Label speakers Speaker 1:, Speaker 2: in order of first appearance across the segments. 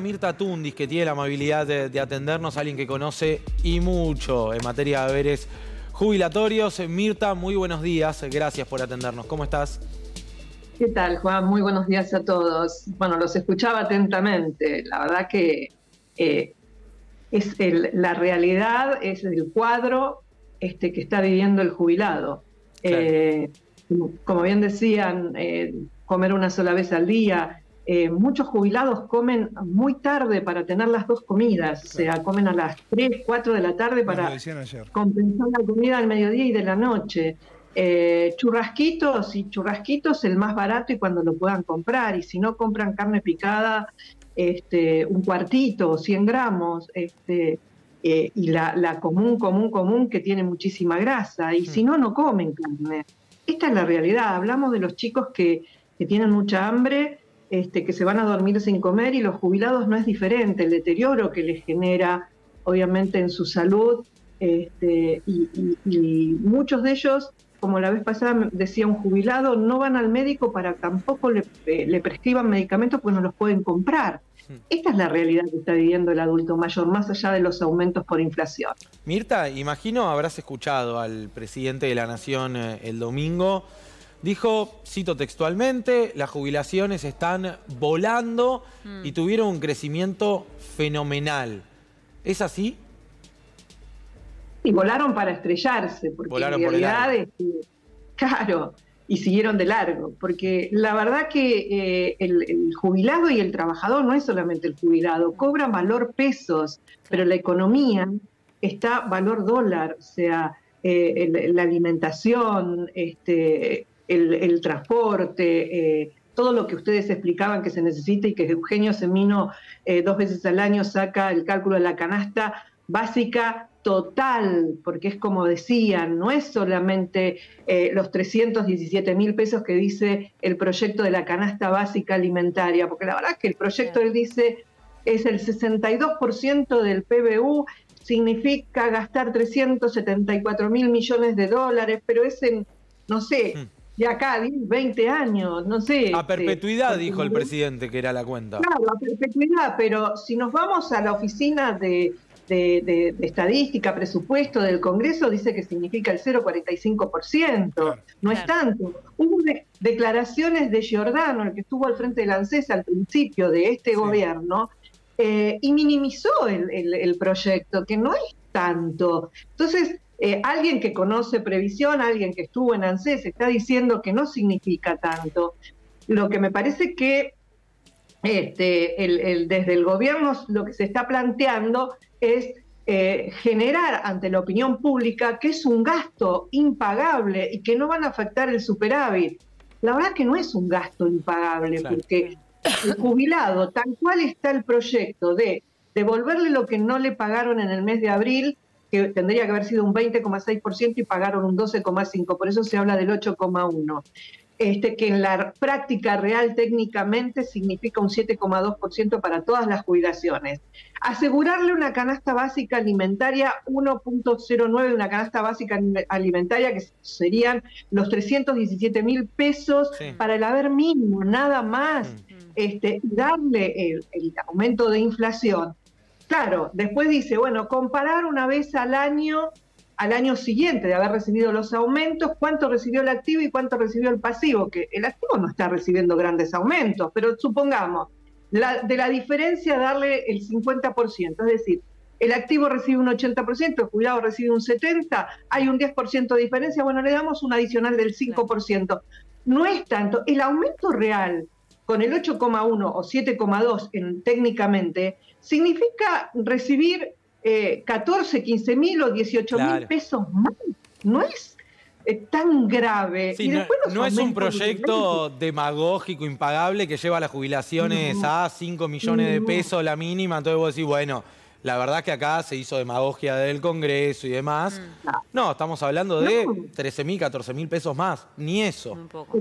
Speaker 1: Mirta Tundis, que tiene la amabilidad de, atendernos, alguien que conoce y mucho en materia de haberes jubilatorios. Mirta, muy buenos días, gracias por atendernos. ¿Cómo estás?
Speaker 2: ¿Qué tal, Juan? Muy buenos días a todos. Bueno, los escuchaba atentamente. La verdad que eh, es la realidad, es el cuadro este, que está viviendo el jubilado. Eh, como bien decían, eh, comer una sola vez al día, eh, muchos jubilados comen muy tarde para tener las dos comidas, o sea, comen a las 3, 4 de la tarde para compensar la comida del mediodía y de la noche. Eh, churrasquitos y churrasquitos el más barato y cuando lo puedan comprar, y si no compran carne picada, este, un cuartito, 100 gramos, este, eh, y la, la, común, común, común que tiene muchísima grasa, y si no, no comen carne. Esta es la realidad, hablamos de los chicos que, que tienen mucha hambre este, que se van a dormir sin comer y los jubilados no es diferente, el deterioro que les genera obviamente en su salud este, y, muchos de ellos, como la vez pasada decía un jubilado, no van al médico para tampoco le, eh, le prescriban medicamentos pues no los pueden comprar. Hmm. Esta es la realidad que está viviendo el adulto mayor, más allá de los aumentos por inflación.
Speaker 1: Mirta, imagino habrás escuchado al presidente de la Nación eh, el domingo Dijo, cito textualmente, las jubilaciones están volando y mm. tuvieron un crecimiento fenomenal. ¿Es así?
Speaker 2: Y volaron para estrellarse, porque en realidad, este, claro, y siguieron de largo, porque la verdad que eh, el, jubilado y el trabajador no es solamente el jubilado, cobran valor pesos, pero la economía está valor dólar, o sea, eh, la alimentación, este, el, transporte, eh, todo lo que ustedes explicaban que se necesita y que Eugenio Semino eh, dos veces al año saca el cálculo de la canasta básica total, porque es como decían, no es solamente eh, los 317 mil pesos que dice el proyecto de la canasta básica alimentaria, porque la verdad es que el proyecto él dice es el 62% del PBU, significa gastar 374 mil millones de dólares, pero es en, no sé, hmm de acá 20 años, no sé.
Speaker 1: A este, perpetuidad, dijo el presidente, que era la cuenta.
Speaker 2: Claro, a perpetuidad, pero si nos vamos a la oficina de, estadística, presupuesto del Congreso, dice que significa el 0,45%, no es tanto. Hubo declaraciones de Giordano, el que estuvo al frente del ANSES al principio de este gobierno, eh, y minimizó el, el proyecto, que no es tanto. Entonces, eh, alguien que conoce previsión, alguien que estuvo en ANSES, está diciendo que no significa tanto. Lo que me parece que este, el, desde el gobierno lo que se está planteando es eh, generar ante la opinión pública que es un gasto impagable y que no van a afectar el superávit. La verdad que no es un gasto impagable, porque el jubilado, tal cual está el proyecto de devolverle lo que no le pagaron en el mes de abril, que tendría que haber sido un 20,6% y pagaron un 12,5%, por eso se habla del 8,1%. Este, que en la práctica real técnicamente significa un 7,2% para todas las jubilaciones. Asegurarle una canasta básica alimentaria 1.09, una canasta básica alimentaria que serían los 317 mil pesos para el haber mínimo, nada más. Mm. Este, darle el aumento de inflación Claro, después dice, bueno, comparar una vez al año, al año siguiente de haber recibido los aumentos, cuánto recibió el activo y cuánto recibió el pasivo, que el activo no está recibiendo grandes aumentos, pero supongamos, de la diferencia darle el 50%, es decir, el activo recibe un 80%, el jubilado recibe un 70%, hay un 10% de diferencia, bueno, le damos un adicional del 5%. No es tanto, el aumento real con el 8,1 o 7,2 técnicamente, significa recibir 14, eh, 15 mil o 18 mil pesos más. No es eh, tan grave.
Speaker 1: no, es un proyecto demagógico, impagable, que lleva las jubilaciones a 5 millones de pesos la mínima. Entonces vos decís, bueno, la verdad que acá se hizo demagogia del Congreso y demás. Mm. No, estamos hablando de 13 mil, 14 mil pesos más. Ni eso. Un poco.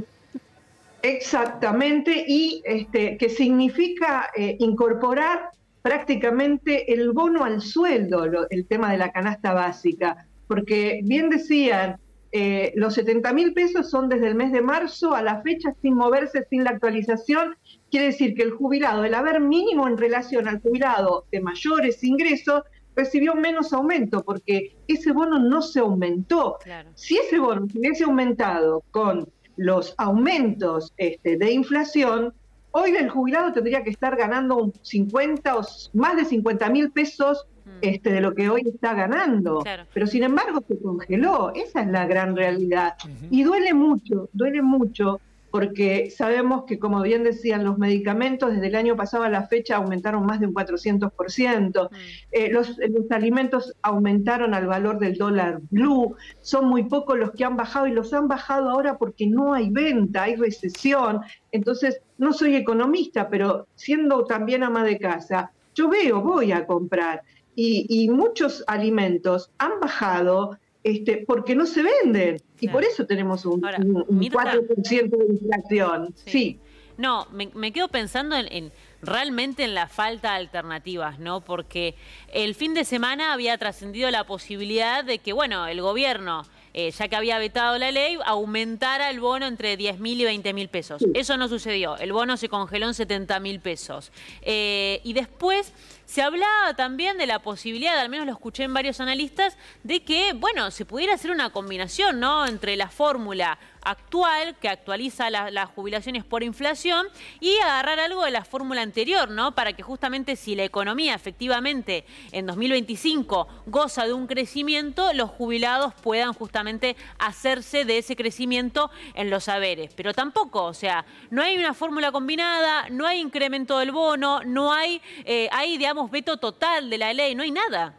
Speaker 2: Exactamente, y este, que significa eh, incorporar prácticamente el bono al sueldo, el tema de la canasta básica, porque bien decían, eh, los 70 mil pesos son desde el mes de marzo a la fecha sin moverse, sin la actualización. Quiere decir que el jubilado, el haber mínimo en relación al jubilado de mayores ingresos, recibió menos aumento porque ese bono no se aumentó. Si ese bono se hubiese aumentado con los aumentos este, de inflación, hoy el jubilado tendría que estar ganando un 50 o más de 50 mil pesos mm. este, de lo que hoy está ganando. Pero sin embargo se congeló. Esa es la gran realidad. Y duele mucho, duele mucho porque sabemos que, como bien decían, los medicamentos desde el año pasado a la fecha aumentaron más de un 400%, mm. eh, los, los, alimentos aumentaron al valor del dólar blue, son muy pocos los que han bajado y los han bajado ahora porque no hay venta, hay recesión. Entonces, no soy economista, pero siendo también ama de casa, yo veo, voy a comprar. Y, y muchos alimentos han bajado este, porque no se venden. Y por eso tenemos un, 4% de inflación. Sí.
Speaker 3: No, me, quedo pensando en, realmente en la falta de alternativas, ¿no? Porque el fin de semana había trascendido la posibilidad de que, bueno, el gobierno, eh, ya que había vetado la ley, aumentara el bono entre 10 mil y 20 mil pesos. Eso no sucedió. El bono se congeló en 70 mil pesos. Eh, y después se hablaba también de la posibilidad, al menos lo escuché en varios analistas, de que, bueno, se pudiera hacer una combinación, ¿no? Entre la fórmula actual, que actualiza las jubilaciones por inflación, y agarrar algo de la fórmula anterior, ¿no? Para que justamente si la economía efectivamente en 2025 goza de un crecimiento, los jubilados puedan justamente hacerse de ese crecimiento en los saberes. Pero tampoco, o sea, no hay una fórmula combinada, no hay incremento del bono, no hay, eh, hay digamos, veto total de la ley, no hay nada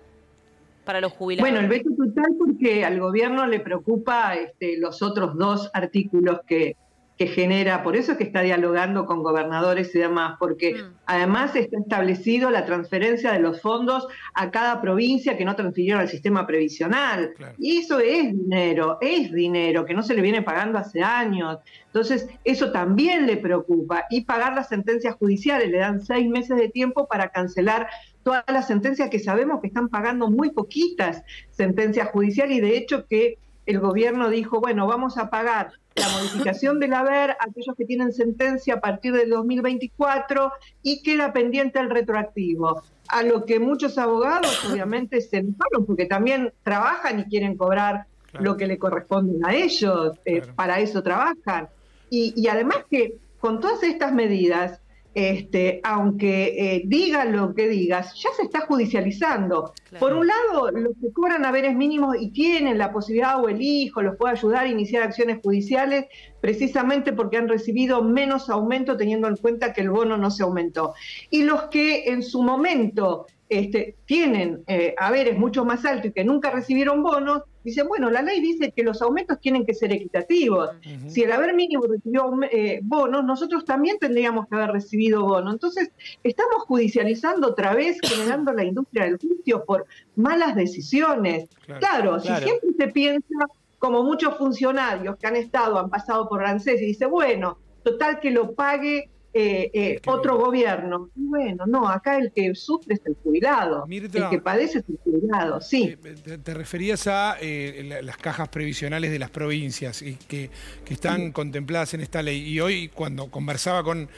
Speaker 3: para los jubilados.
Speaker 2: Bueno, el veto total porque al gobierno le preocupa este, los otros dos artículos que, que genera, por eso es que está dialogando con gobernadores y demás, porque mm. además está establecido la transferencia de los fondos a cada provincia que no transfirieron al sistema previsional. Y eso es dinero, es dinero que no se le viene pagando hace años. Entonces, eso también le preocupa. Y pagar las sentencias judiciales, le dan seis meses de tiempo para cancelar todas las sentencias que sabemos que están pagando muy poquitas sentencias judiciales y de hecho que el gobierno dijo, bueno, vamos a pagar la modificación del haber a aquellos que tienen sentencia a partir del 2024 y queda pendiente el retroactivo. A lo que muchos abogados obviamente se enojaron porque también trabajan y quieren cobrar lo que le corresponde a ellos, eh, para eso trabajan. Y, y además que con todas estas medidas, este, aunque eh, diga lo que digas, ya se está judicializando. Por un lado, los que cobran haberes mínimos y tienen la posibilidad o el hijo los puede ayudar a iniciar acciones judiciales precisamente porque han recibido menos aumento teniendo en cuenta que el bono no se aumentó. Y los que en su momento este, tienen eh, haberes mucho más altos y que nunca recibieron bonos, dicen, bueno, la ley dice que los aumentos tienen que ser equitativos. Si el haber mínimo recibió eh, bonos, nosotros también tendríamos que haber recibido bonos. Entonces, estamos judicializando otra vez, generando la industria del juicio por malas decisiones. Claro, si siempre se piensa, como muchos funcionarios que han estado, han pasado por ANSES y dice, bueno, total que lo pague eh, eh, otro gobierno. Bueno, no, acá el que sufre es el jubilado, el que padece es el jubilado, sí.
Speaker 4: Eh, te, referías a las cajas previsionales de las provincias y que, que están contempladas en esta ley. Y hoy, cuando conversaba con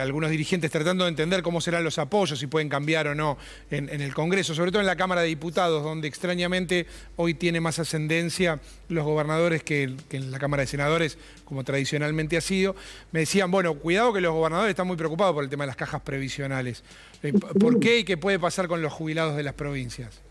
Speaker 4: algunos dirigentes tratando de entender cómo serán los apoyos, si pueden cambiar o no en, el Congreso, sobre todo en la Cámara de Diputados, donde extrañamente hoy tiene más ascendencia los gobernadores que, en la Cámara de Senadores, como tradicionalmente ha sido, me decían, bueno, cuidado que los gobernadores gobernador está muy preocupado por el tema de las cajas previsionales. Eh, ¿Por qué y qué puede pasar con los jubilados de las provincias?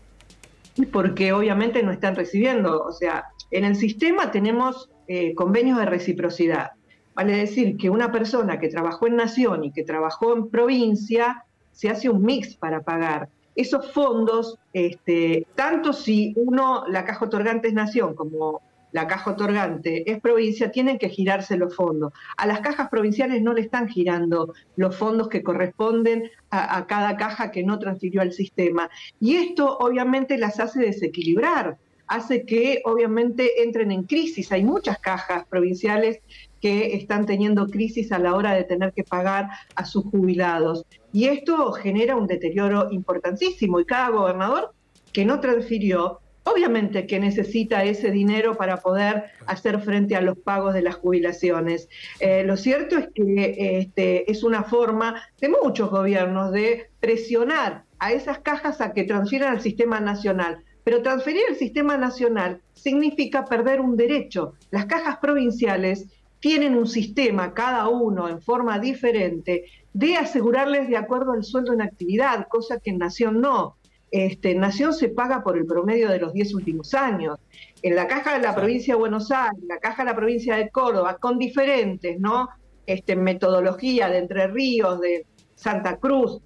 Speaker 2: Porque obviamente no están recibiendo. O sea, en el sistema tenemos eh, convenios de reciprocidad. Vale decir que una persona que trabajó en Nación y que trabajó en provincia, se hace un mix para pagar. Esos fondos, este, tanto si uno, la caja otorgante es Nación, como la caja otorgante es provincia, tienen que girarse los fondos. A las cajas provinciales no le están girando los fondos que corresponden a, cada caja que no transfirió al sistema. Y esto obviamente las hace desequilibrar, hace que obviamente entren en crisis. Hay muchas cajas provinciales que están teniendo crisis a la hora de tener que pagar a sus jubilados. Y esto genera un deterioro importantísimo y cada gobernador que no transfirió obviamente que necesita ese dinero para poder hacer frente a los pagos de las jubilaciones. Eh, lo cierto es que este, es una forma de muchos gobiernos de presionar a esas cajas a que transfieran al sistema nacional. Pero transferir al sistema nacional significa perder un derecho. Las cajas provinciales tienen un sistema, cada uno en forma diferente, de asegurarles de acuerdo al sueldo en actividad, cosa que en Nación no. Este, Nación se paga por el promedio de los 10 últimos años. En la caja de la provincia de Buenos Aires, la caja de la provincia de Córdoba, con diferentes ¿no? este, metodología de Entre Ríos, de Santa Cruz,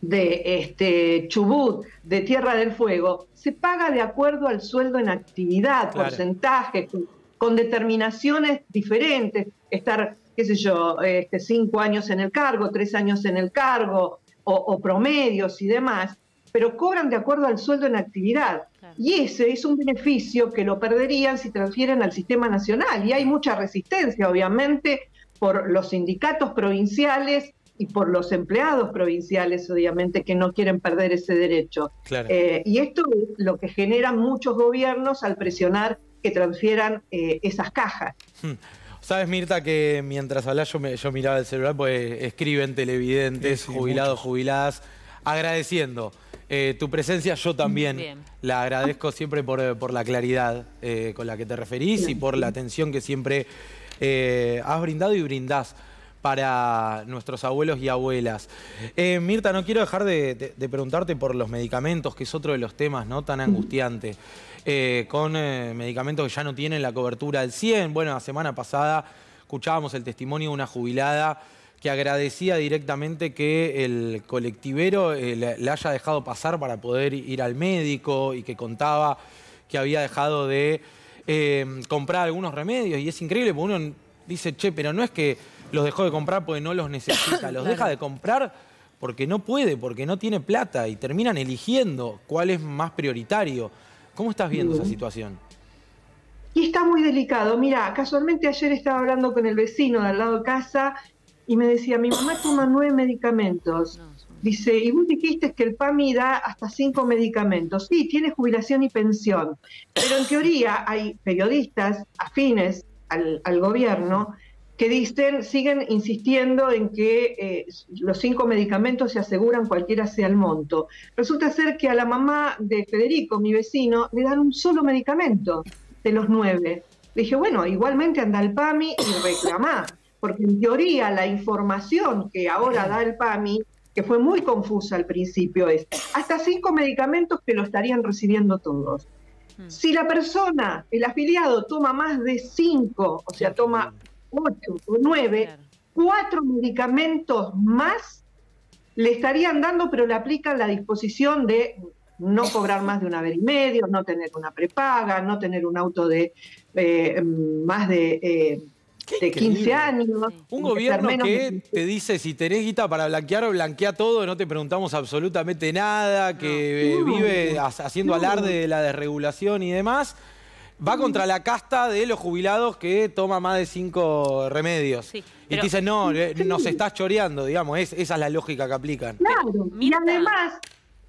Speaker 2: de este, Chubut, de Tierra del Fuego, se paga de acuerdo al sueldo en actividad, porcentaje, con, determinaciones diferentes, estar, qué sé yo, este, cinco años en el cargo, tres años en el cargo, o, promedios y demás, pero cobran de acuerdo al sueldo en actividad. Y ese es un beneficio que lo perderían si transfieren al sistema nacional. Y hay mucha resistencia, obviamente, por los sindicatos provinciales y por los empleados provinciales, obviamente, que no quieren perder ese derecho. Eh, y esto es lo que generan muchos gobiernos al presionar que transfieran eh, esas cajas.
Speaker 1: Hmm. Sabes, Mirta, que mientras hablas yo, miraba el celular, pues escriben televidentes, jubilados, jubiladas, agradeciendo eh, tu presencia. Yo también la agradezco siempre por, la claridad con la que te referís y por la atención que siempre has brindado y brindás para nuestros abuelos y abuelas. Eh, Mirta, no quiero dejar de, preguntarte por los medicamentos, que es otro de los temas ¿no? tan angustiante. Eh, con eh, medicamentos que ya no tienen la cobertura al 100. Bueno, la semana pasada escuchábamos el testimonio de una jubilada que agradecía directamente que el colectivero le, haya dejado pasar para poder ir al médico y que contaba que había dejado de comprar algunos remedios. Y es increíble, porque uno dice, che, pero no es que los dejó de comprar porque no los necesita, los deja de comprar porque no puede, porque no tiene plata y terminan eligiendo cuál es más prioritario. ¿Cómo estás viendo esa situación?
Speaker 2: Y está muy delicado. Mira, casualmente ayer estaba hablando con el vecino de al lado de casa y me decía, mi mamá toma nueve medicamentos. Dice, y vos dijiste que el PAMI da hasta cinco medicamentos. Sí, tiene jubilación y pensión, pero en teoría hay periodistas afines al, al gobierno que dicen, siguen insistiendo en que eh, los cinco medicamentos se aseguran cualquiera sea el monto. Resulta ser que a la mamá de Federico, mi vecino, le dan un solo medicamento de los nueve. Le dije, bueno, igualmente anda el PAMI y reclamá, porque en teoría la información que ahora da el PAMI, que fue muy confusa al principio, es hasta cinco medicamentos que lo estarían recibiendo todos. Hmm. Si la persona, el afiliado, toma más de cinco, o sea, toma ocho o nueve, cuatro medicamentos más le estarían dando, pero le aplican la disposición de no cobrar más de una vez y medio, no tener una prepaga, no tener un auto de eh, más de, eh, de 15 años.
Speaker 1: Un gobierno que te dice si tenés guita para blanquear o blanquea todo, no te preguntamos absolutamente nada, que vive haciendo alarde de la desregulación y demás va contra la casta de los jubilados que toma más de cinco remedios. y te dicen, no, eh, nos estás choreando, digamos, esa es la lógica que aplican.
Speaker 2: Claro, y además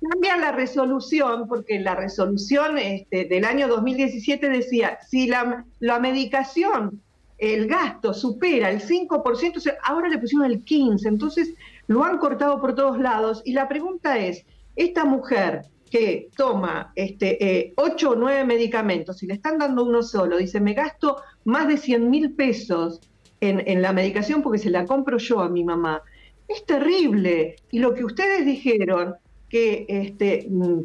Speaker 2: cambian la resolución, porque la resolución este, del año 2017 decía, si la, la medicación, el gasto supera el 5%, ahora le pusieron el 15%, entonces lo han cortado por todos lados. Y la pregunta es, esta mujer que toma este, eh, ocho o nueve medicamentos y le están dando uno solo, dice, me gasto más de 100 mil pesos en, la medicación porque se la compro yo a mi mamá. Es terrible. Y lo que ustedes dijeron, que este, mm,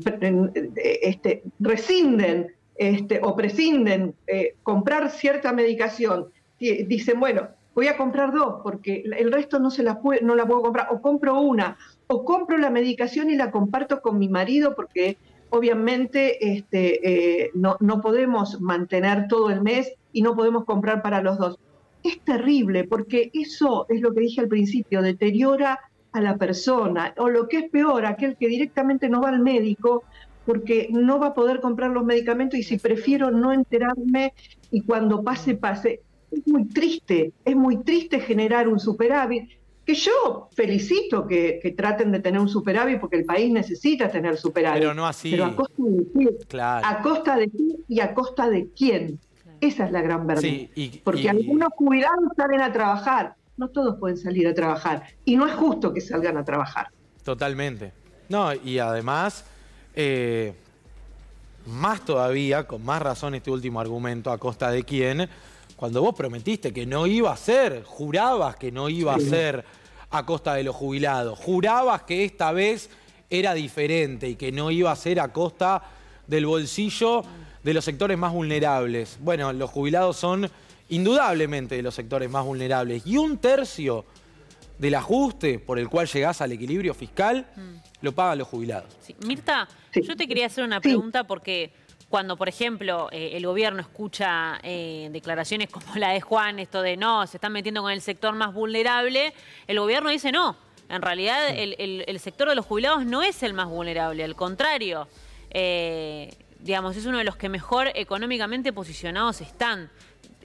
Speaker 2: este, rescinden este, o prescinden eh, comprar cierta medicación, dicen, bueno, voy a comprar dos porque el resto no, se la no la puedo comprar, o compro una, o compro la medicación y la comparto con mi marido porque obviamente este, eh, no, no podemos mantener todo el mes y no podemos comprar para los dos. Es terrible porque eso es lo que dije al principio, deteriora a la persona, o lo que es peor, aquel que directamente no va al médico porque no va a poder comprar los medicamentos y si prefiero no enterarme y cuando pase, pase. Es muy triste, es muy triste generar un superávit que yo felicito que, traten de tener un superávit porque el país necesita tener superávit.
Speaker 1: Pero no así.
Speaker 2: Pero a costa de quién. A costa de quién y a costa de quién. Esa es la gran verdad. porque algunos jubilados salen a trabajar. No todos pueden salir a trabajar. Y no es justo que salgan a trabajar.
Speaker 1: Totalmente. No, y además, eh, más todavía, con más razón este último argumento, a costa de quién, cuando vos prometiste que no iba a ser, jurabas que no iba a ser a costa de los jubilados, jurabas que esta vez era diferente y que no iba a ser a costa del bolsillo de los sectores más vulnerables. Bueno, los jubilados son indudablemente de los sectores más vulnerables y un tercio del ajuste por el cual llegás al equilibrio fiscal mm. lo pagan los jubilados.
Speaker 3: Mirta, yo te quería hacer una pregunta porque cuando, por ejemplo, eh, el gobierno escucha eh, declaraciones como la de Juan, esto de no, se están metiendo con el sector más vulnerable, el gobierno dice no. En realidad, el, sector de los jubilados no es el más vulnerable, al contrario. Eh, digamos, es uno de los que mejor económicamente posicionados están.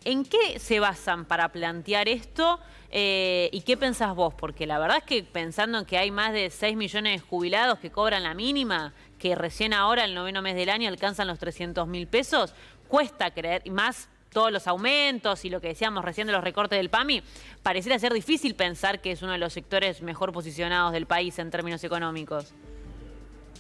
Speaker 3: ¿En qué se basan para plantear esto y qué pensás vos? Porque la verdad es que pensando en que hay más de 6 millones de jubilados que cobran la mínima, que recién ahora, el noveno mes del año, alcanzan los 300 mil pesos, cuesta creer, y más todos los aumentos y lo que decíamos recién de los recortes del PAMI, pareciera ser difícil pensar que es uno de los sectores mejor posicionados del país en términos económicos.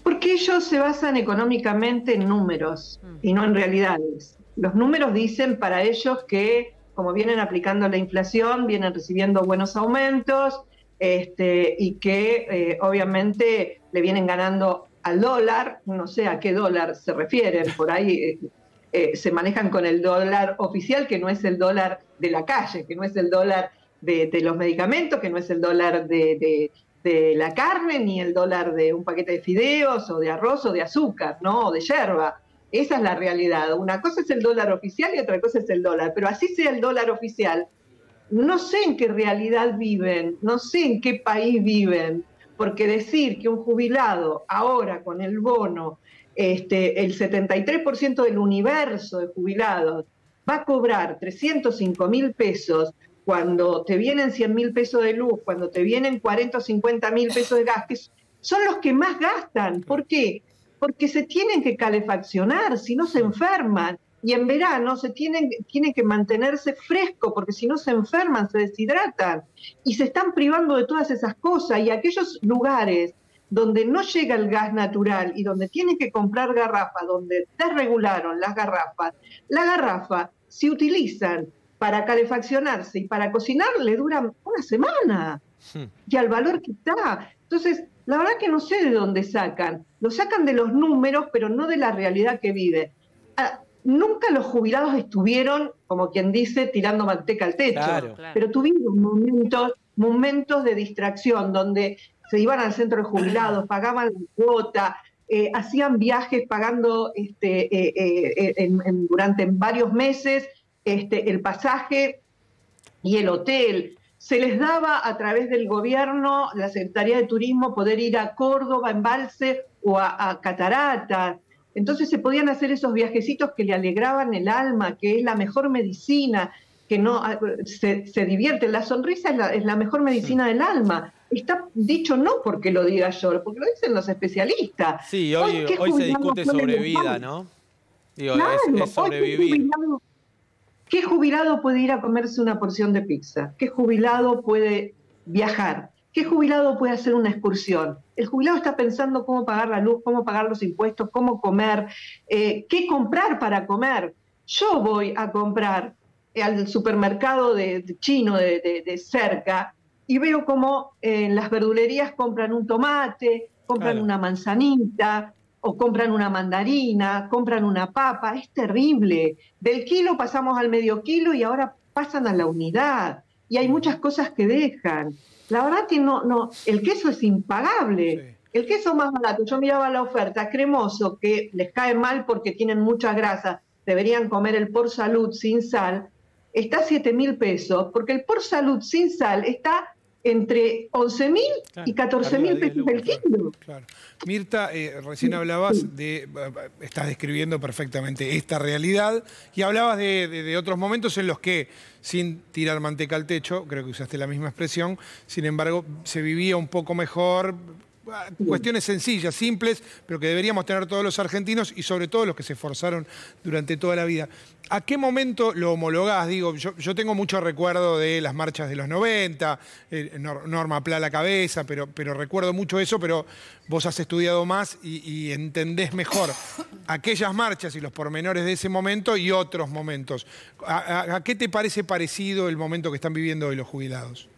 Speaker 2: Porque ellos se basan económicamente en números mm. y no en realidades. Los números dicen para ellos que, como vienen aplicando la inflación, vienen recibiendo buenos aumentos este, y que eh, obviamente le vienen ganando al dólar, no sé a qué dólar se refieren, por ahí eh, eh, se manejan con el dólar oficial, que no es el dólar de la calle, que no es el dólar de, los medicamentos, que no es el dólar de, la carne, ni el dólar de un paquete de fideos, o de arroz, o de azúcar, ¿no? O de yerba. Esa es la realidad. Una cosa es el dólar oficial y otra cosa es el dólar. Pero así sea el dólar oficial, no sé en qué realidad viven, no sé en qué país viven, porque decir que un jubilado ahora con el bono, este, el 73% del universo de jubilados va a cobrar 305 mil pesos cuando te vienen 100 mil pesos de luz, cuando te vienen 40 o 50 mil pesos de gas, que son los que más gastan. ¿Por qué? Porque se tienen que calefaccionar, si no se enferman. Y en verano se tienen, tienen que mantenerse fresco porque si no se enferman, se deshidratan. Y se están privando de todas esas cosas. Y aquellos lugares donde no llega el gas natural y donde tienen que comprar garrafas, donde desregularon las garrafas, la garrafa se utilizan para calefaccionarse y para cocinar le duran una semana. Hmm. y al valor que está. Entonces, la verdad que no sé de dónde sacan. Lo sacan de los números, pero no de la realidad que vive. Ah, nunca los jubilados estuvieron, como quien dice, tirando manteca al techo, pero tuvieron momentos, momentos de distracción donde se iban al centro de jubilados, pagaban la cuota, eh, hacían viajes pagando este, eh, eh, durante varios meses este, el pasaje y el hotel. Se les daba a través del gobierno, la Secretaría de Turismo, poder ir a Córdoba, Embalse o a, a Cataratas. Entonces se podían hacer esos viajecitos que le alegraban el alma, que es la mejor medicina, que no ah, se, se divierte. La sonrisa es la, mejor medicina del alma. Está dicho no porque lo diga yo, porque lo dicen los especialistas.
Speaker 1: Sí, hoy, hoy, se discute sobre vida, ¿no?
Speaker 2: Digo, es, sobrevivir. ¿Qué jubilado puede ir a comerse una porción de pizza? ¿Qué jubilado puede viajar? ¿Qué jubilado puede hacer una excursión? El jubilado está pensando cómo pagar la luz, cómo pagar los impuestos, cómo comer, eh, qué comprar para comer. Yo voy a comprar al supermercado de, chino de, cerca y veo cómo en las verdulerías compran un tomate, compran una manzanita o compran una mandarina, compran una papa. Es terrible. Del kilo pasamos al medio kilo y ahora pasan a la unidad. Y hay muchas cosas que dejan. La verdad que no, no, el queso es impagable. El queso más barato, yo miraba la oferta, cremoso, que les cae mal porque tienen mucha grasa, deberían comer el por salud sin sal, está a 7 mil pesos, porque el por salud sin sal está entre 11 mil y 14 mil pesos el kilo.
Speaker 4: Claro. Mirta, eh, recién hablabas de, estás describiendo perfectamente esta realidad y hablabas de, otros momentos en los que, sin tirar manteca al techo, creo que usaste la misma expresión, sin embargo, se vivía un poco mejor, cuestiones sencillas, simples, pero que deberíamos tener todos los argentinos y sobre todo los que se esforzaron durante toda la vida. ¿A qué momento lo homologás? Digo, yo, tengo mucho recuerdo de las marchas de los 90, eh, Norma Pla la cabeza, pero, pero recuerdo mucho eso, pero vos has estudiado más y, entendés mejor aquellas marchas y los pormenores de ese momento y otros momentos. ¿A qué te parece parecido el momento que están viviendo hoy los jubilados?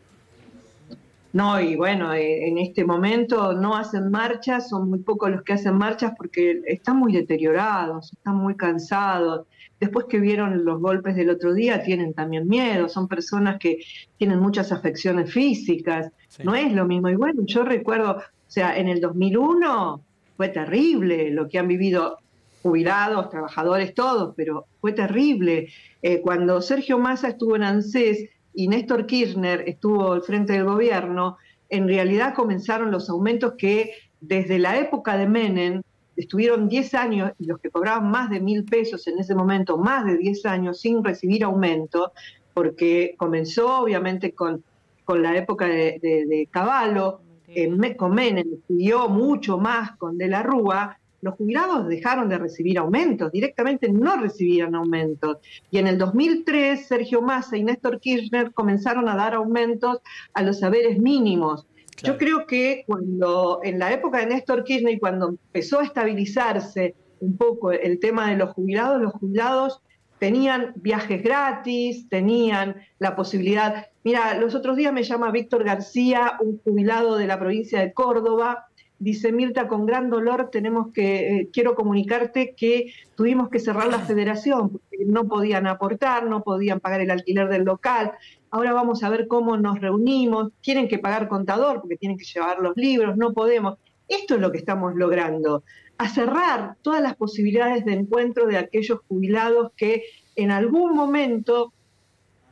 Speaker 2: No, y bueno, eh, en este momento no hacen marchas, son muy pocos los que hacen marchas porque están muy deteriorados, están muy cansados. Después que vieron los golpes del otro día, tienen también miedo, son personas que tienen muchas afecciones físicas, no es lo mismo. Y bueno, yo recuerdo, o sea, en el 2001 fue terrible lo que han vivido jubilados, trabajadores, todos, pero fue terrible. Eh, cuando Sergio Massa estuvo en ANSES, y Néstor Kirchner estuvo al frente del gobierno, en realidad comenzaron los aumentos que desde la época de Menem estuvieron 10 años y los que cobraban más de mil pesos en ese momento, más de 10 años sin recibir aumento, porque comenzó obviamente con, con la época de, de, Caballo, con Menem pidió mucho más con De la Rúa, los jubilados dejaron de recibir aumentos, directamente no recibían aumentos. Y en el 2003, Sergio Massa y Néstor Kirchner comenzaron a dar aumentos a los saberes mínimos. Yo creo que cuando, en la época de Néstor Kirchner, y cuando empezó a estabilizarse un poco el tema de los jubilados, los jubilados tenían viajes gratis, tenían la posibilidad. Mira, los otros días me llama Víctor García, un jubilado de la provincia de Córdoba, Dice Mirta, con gran dolor tenemos que, eh, quiero comunicarte que tuvimos que cerrar la federación porque no podían aportar, no podían pagar el alquiler del local. Ahora vamos a ver cómo nos reunimos. Tienen que pagar contador porque tienen que llevar los libros, no podemos. Esto es lo que estamos logrando, a cerrar todas las posibilidades de encuentro de aquellos jubilados que en algún momento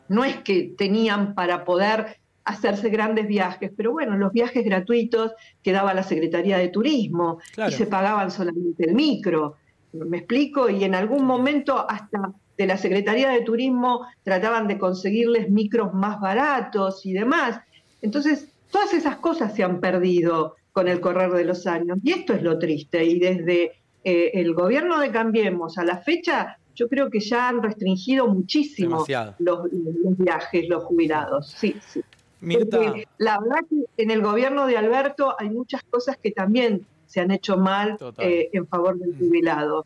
Speaker 2: no es que tenían para poder hacerse grandes viajes, pero bueno, los viajes gratuitos que daba la Secretaría de Turismo y se pagaban solamente el micro, ¿me explico? Y en algún momento hasta de la Secretaría de Turismo trataban de conseguirles micros más baratos y demás. Entonces, todas esas cosas se han perdido con el correr de los años y esto es lo triste y desde eh, el gobierno de Cambiemos a la fecha yo creo que ya han restringido muchísimo los, los, viajes, los jubilados. Sí, sí la verdad que en el gobierno de Alberto hay muchas cosas que también se han hecho mal eh, en favor del mm. jubilado.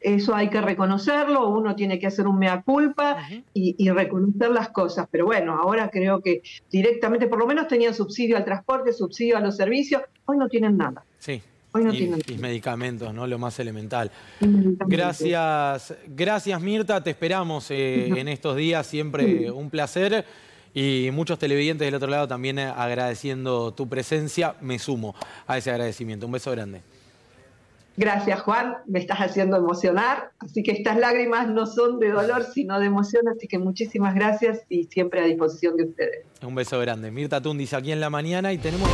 Speaker 2: Eso hay que reconocerlo, uno tiene que hacer un mea culpa y, reconocer las cosas. Pero bueno, ahora creo que directamente, por lo menos tenían subsidio al transporte, subsidio a los servicios, hoy no tienen nada.
Speaker 1: Sí. Hoy no tienen y medicamentos, ¿no? Lo más elemental. Gracias, gracias Mirta, te esperamos eh, en estos días, siempre un placer. Y muchos televidentes del otro lado también agradeciendo tu presencia. Me sumo a ese agradecimiento. Un beso grande.
Speaker 2: Gracias, Juan. Me estás haciendo emocionar. Así que estas lágrimas no son de dolor, sino de emoción. Así que muchísimas gracias y siempre a disposición de ustedes.
Speaker 1: Un beso grande. Mirta Tundis aquí en la mañana y tenemos...